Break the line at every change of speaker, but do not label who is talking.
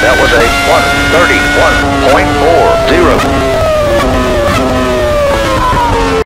That was a 131.40.